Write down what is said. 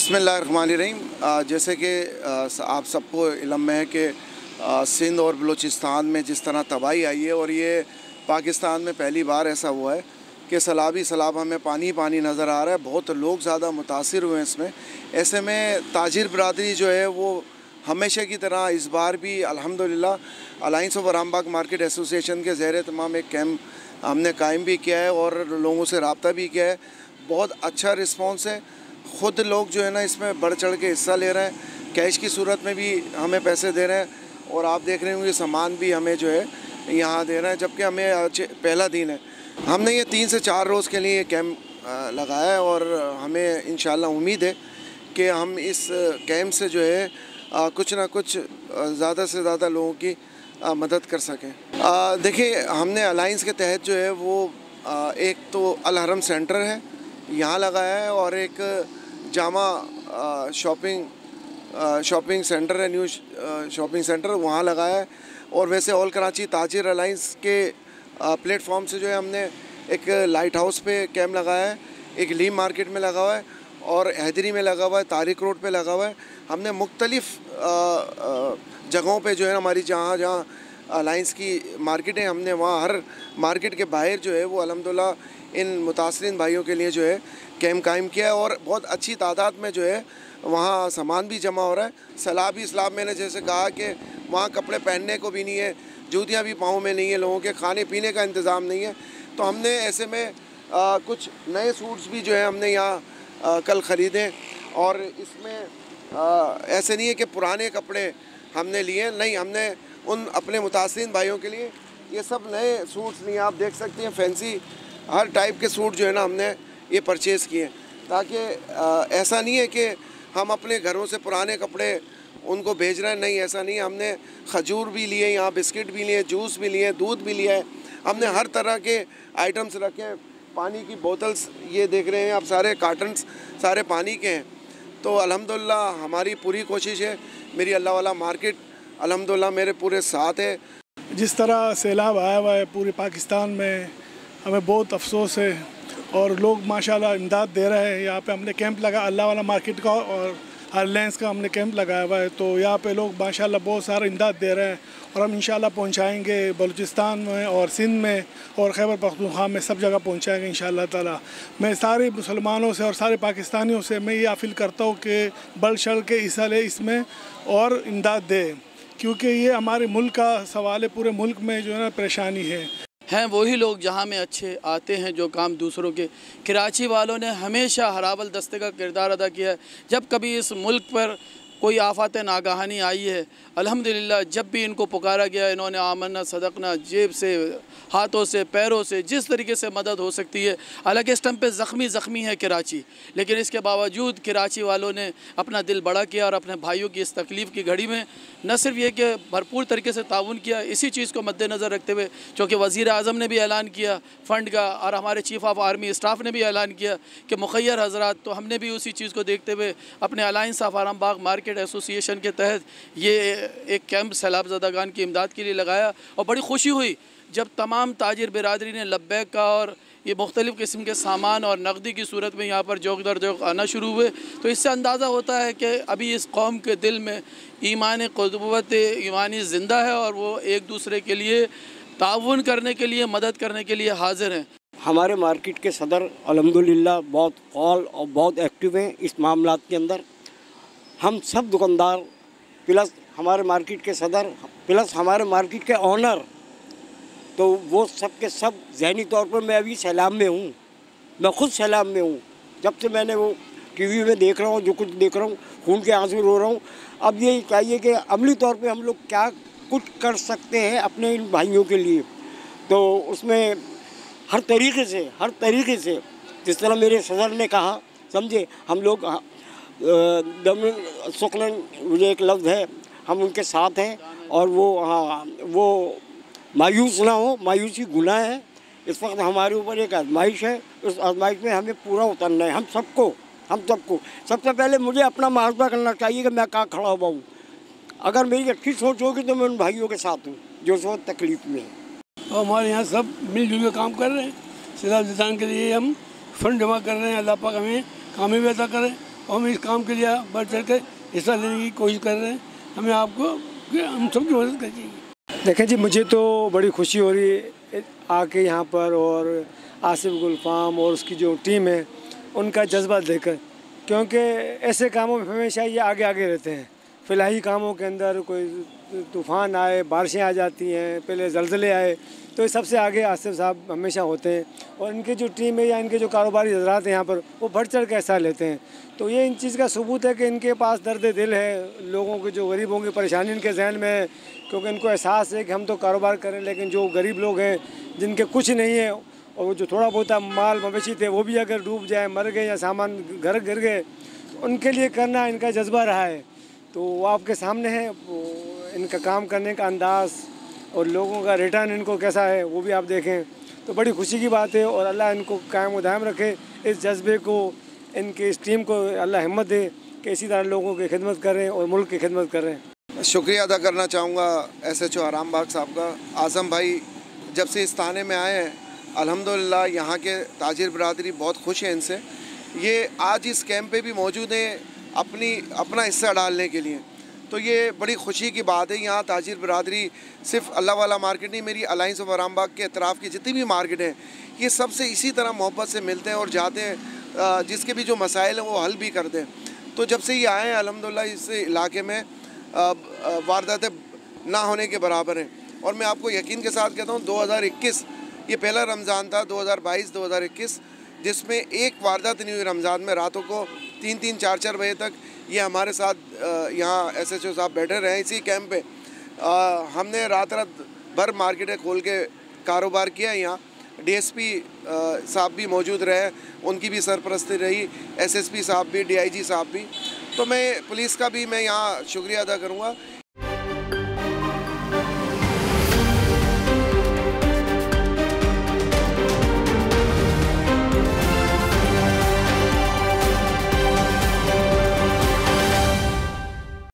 बिसमीम जैसे कि आप सबको इलम है कि सिंध और बलूचिस्तान में जिस तरह तबाही आई है और ये पाकिस्तान में पहली बार ऐसा हुआ है कि सैलाबी सलाब हमें पानी पानी नज़र आ रहा है। बहुत लोग ज़्यादा मुतासर हुए हैं इसमें। ऐसे में ताजिर बरदरी जो है वो हमेशा की तरह इस बार भी अल्हम्दुलिल्लाह alliance of Arambagh market association के ज़ेर तमाम एक कैम्प हमने कायम भी किया है और लोगों से रबता भी किया है। बहुत अच्छा रिस्पॉन्स है। ख़ुद लोग जो है ना इसमें बढ़ चढ़ के हिस्सा ले रहे हैं। कैश की सूरत में भी हमें पैसे दे रहे हैं और आप देख रहे होंगे सामान भी हमें जो है यहाँ दे रहे हैं, जबकि हमें पहला दिन है। हमने ये तीन से चार रोज़ के लिए ये कैम्प लगाया है और हमें इन उम्मीद है कि हम इस कैम्प से जो है कुछ ना कुछ ज़्यादा से ज़्यादा लोगों की मदद कर सकें। देखिए, हमने अलाइंस के तहत जो है वो एक तो अलहरम सेंटर है, यहाँ लगाया है और एक जामा शॉपिंग शॉपिंग सेंटर है, न्यू शॉपिंग सेंटर, वहाँ लगाया है। और वैसे ऑल कराची ताजिर अलाइंस के प्लेटफॉर्म से जो है हमने एक लाइट हाउस पे कैम्प लगाया है, एक लीम मार्केट में लगा हुआ है और हैदरी में लगा हुआ है, तारिक रोड पे लगा हुआ है। हमने मुख्तलिफ़ जगहों पे जो है हमारी जहाँ जहाँ अलाइंस की मार्केटें हमने वहाँ हर मार्केट के बाहर जो है वो अलहमदिल्ला इन मुतासरीन भाइयों के लिए जो है कैम्प कायम किया है और बहुत अच्छी तादाद में जो है वहाँ सामान भी जमा हो रहा है। सलाह भी इस्लाम मैंने जैसे कहा कि वहाँ कपड़े पहनने को भी नहीं है जूतियाँ भी पाँव में नहीं है लोगों के खाने पीने का इंतज़ाम नहीं है। तो हमने ऐसे में आ, कुछ नए सूट्स भी जो है हमने यहाँ कल ख़रीदे और इसमें आ, ऐसे नहीं है कि पुराने कपड़े हमने लिए नहीं हमने उन अपने मुतासरी भाइयों के लिए। ये सब नए सूट्स लिए आप देख सकते हैं, फैंसी, हर टाइप के सूट जो है ना हमने ये परचेज़ किए ताकि ऐसा नहीं है कि हम अपने घरों से पुराने कपड़े उनको भेज रहे हैं, नहीं, ऐसा नहीं हमने खजूर भी लिए यहाँ बिस्किट भी लिए जूस भी लिए दूध भी लिया है। हमने हर तरह के आइटम्स रखे हैं। पानी की बोतल्स ये देख रहे हैं आप, सारे कार्टन्स सारे पानी के हैं। तो अल्हम्दुलिल्लाह हमारी पूरी कोशिश है, मेरी अल्लाह वाला मार्केट अल्हम्दुलिल्लाह मेरे पूरे साथ है। जिस तरह सैलाब आया हुआ है पूरे पाकिस्तान में, हमें बहुत अफसोस है। और लोग माशाल्लाह इमदाद दे रहे हैं। यहाँ पे हमने कैंप लगा, अल्लाह वाला मार्केट का और हारलैंस का हमने कैंप लगाया हुआ है। तो यहाँ पे लोग माशाल्लाह बहुत सारा इमदाद दे रहे हैं। और हम इंशाल्लाह पहुँचाएँगे बलूचिस्तान में और सिंध में और खैबर पख्तूनख्वा में सब जगह पहुँचाएँगे इन ताला। मैं सारे मुसलमानों से और सारे पाकिस्तानियों से मैं ये अपील करता हूँ कि बढ़ चढ़ के हिस्सा ले इसमें और इमदाद दे। क्योंकि ये हमारे मुल्क का सवाल है, पूरे मुल्क में जो है ना परेशानी है। हैं वही लोग जहाँ में अच्छे आते हैं, जो काम दूसरों के कराची वालों ने हमेशा हरावल दस्ते का किरदार अदा किया है। जब कभी इस मुल्क पर कोई आफत नागहानी आई है। अल्हम्दुलिल्लाह, जब भी इनको पुकारा गया, इन्होंने आमना सदकना, जेब से, हाथों से, पैरों से, जिस तरीके से मदद हो सकती है, हालाँकि इस टाइम पे ज़ख्मी ज़ख्मी है कराची, लेकिन इसके बावजूद कराची वालों ने अपना दिल बड़ा किया और अपने भाइयों की इस तकलीफ़ की घड़ी में न सिर्फ़ ये कि भरपूर तरीके से ताउन किया, इसी चीज़ को मद्देनज़र रखते हुए चूँकि वज़ी अजम ने भी ऐलान किया फ़ंड का और हमारे चीफ़ ऑफ़ आर्मी स्टाफ ने भी ऐलान किया कि मुखैर हजरात तो हमने भी उसी चीज़ को देखते हुए अपने अलाइंस ऑफ़ आराम बाग मार्केट एसोसिएशन के तहत ये एक कैंप सैलाबजदागान की इमदाद के लिए लगाया और बड़ी खुशी हुई जब तमाम ताजिर बिरादरी ने लब्बैक का और ये मुख्तलिफ़ किस्म के सामान और नकदी की सूरत में यहाँ पर जोक दर जोक आना शुरू हुए। तो इससे अंदाज़ा होता है कि अभी इस कौम के दिल में ईमान क़ुत ईमानी ज़िंदा है और वो एक दूसरे के लिए ताउन करने के लिए, मदद करने के लिए हाजिर हैं। हमारे मार्केट के सदर अलहमदिल्ला बहुत कॉल और बहुत एक्टिव हैं इस मामला के अंदर। हम सब दुकानदार प्लस हमारे मार्केट के सदर प्लस हमारे मार्केट के ऑनर तो वो सब के सब जहनी तौर पर मैं अभी सैलाब में हूँ। मैं खुद सैलाब में हूँ। जब से मैंने वो टीवी में देख रहा हूँ, जो कुछ देख रहा हूँ, खून के आँसू रो रहा हूँ, अब ये चाहिए कि अमली तौर पे हम लोग क्या कुछ कर सकते हैं अपने इन भाइयों के लिए। तो उसमें हर तरीके से, हर तरीके से, जिस तरह मेरे सदर ने कहा, समझे, हम लोग शुक्लन मुझे एक लफ्ज़ है, हम उनके साथ हैं और वो हाँ वो मायूस ना हो, मायूसी गुनाह है। इस वक्त हमारे ऊपर एक आजमाइश है, उस आजमाइश में हमें पूरा उतरना है, हम सबको हम सबको। सबसे पहले मुझे अपना मुहावजा करना चाहिए कि मैं कहाँ खड़ा हुआ हूँ। अगर मेरी अच्छी सोच होगी तो मैं उन भाइयों के साथ हूँ, जो इस वक्त तकलीफ़ में है। तो हमारे यहाँ सब मिलजुल के काम कर रहे हैं। सिला के लिए हम फंड जमा कर रहे हैं। अल्लाह पाक हमें कामयाबी अदा करें। और हम इस काम के लिए बढ़ चढ़ कर हिस्सा लेने की कोशिश कर रहे हैं। हमें आपको हम सबकी मदद चाहिए देखें जी, मुझे तो बड़ी खुशी हो रही है आके यहाँ पर और आसिफ गुलफाम और उसकी जो टीम है, उनका जज्बा देखकर, क्योंकि ऐसे कामों में हमेशा ये आगे आगे रहते हैं। फ़िलहाल कामों के अंदर कोई तूफ़ान आए, बारिशें आ जाती हैं, पहले जलजले आए तो सबसे आगे आसिफ साहब हमेशा होते हैं और इनकी जो टीम है या इनके जो कारोबारी हजरात हैं यहाँ पर, वो बढ़ चढ़ के हिस्सा लेते हैं। तो ये इन चीज़ का सबूत है कि इनके पास दर्द दिल है, लोगों के जो गरीबों की परेशानी इनके जहन में है, क्योंकि इनको एहसास है कि हम तो कारोबार करें लेकिन जो गरीब लोग हैं, जिनके कुछ नहीं है, और वो जो थोड़ा बहुत माल मवेशी थे, वो भी अगर डूब जाए, मर गए या सामान घर गिर गए तो उनके लिए करना इनका जज्बा रहा है। तो वो आपके सामने है इनका काम करने का अंदाज़ और लोगों का रिटर्न इनको कैसा है, वो भी आप देखें। तो बड़ी खुशी की बात है और अल्लाह इनको कायम उदायम रखे। इस जज्बे को, इनके इस टीम को अल्लाह हिम्मत दे कि इसी तरह लोगों की खिदमत करें और मुल्क की खिदमत करें। शुक्रिया अदा करना चाहूँगा एस एच ओ आराम बाग साहब का। आज़म भाई, जब से इस थाने में आए हैं, अल्हम्दुलिल्लाह यहाँ के ताजिर बरदरी बहुत खुश हैं इनसे। ये आज इस कैंप पे भी मौजूद हैं अपनी, अपना हिस्सा डालने के लिए। तो ये बड़ी खुशी की बात है। यहाँ ताजिर बरदरी सिर्फ़ अल्लाह वाला मार्केट नहीं, मेरी अलाइंस ऑफ़ आरामबाग के अतराफ़ की जितनी भी मार्केट हैं, ये सबसे इसी तरह मोहब्बत से मिलते हैं और जाते हैं जिसके भी जो मसाइल हैं वो हल भी करते हैं तो जब से ये आए हैं अलहमदिल्ला इस इलाके में वारदातें ना होने के बराबर हैं। और मैं आपको यकीन के साथ कहता हूँ 2021 ये पहला रमज़ान था 2022-2021 जिसमें एक वारदात नहीं हुई रमज़ान में, रातों को तीन तीन चार चार बजे तक ये हमारे साथ यहाँ एस एच ओ साहब बैठे रहे हैं इसी कैंप पे। आ, हमने रात रात भर मार्केटें खोल के कारोबार किया यहाँ। डीएसपी साहब भी मौजूद रहे उनकी भी सरपरस्ती रही एसएसपी साहब भी डीआईजी साहब भी। तो मैं पुलिस का भी मैं यहाँ शुक्रिया अदा करूँगा।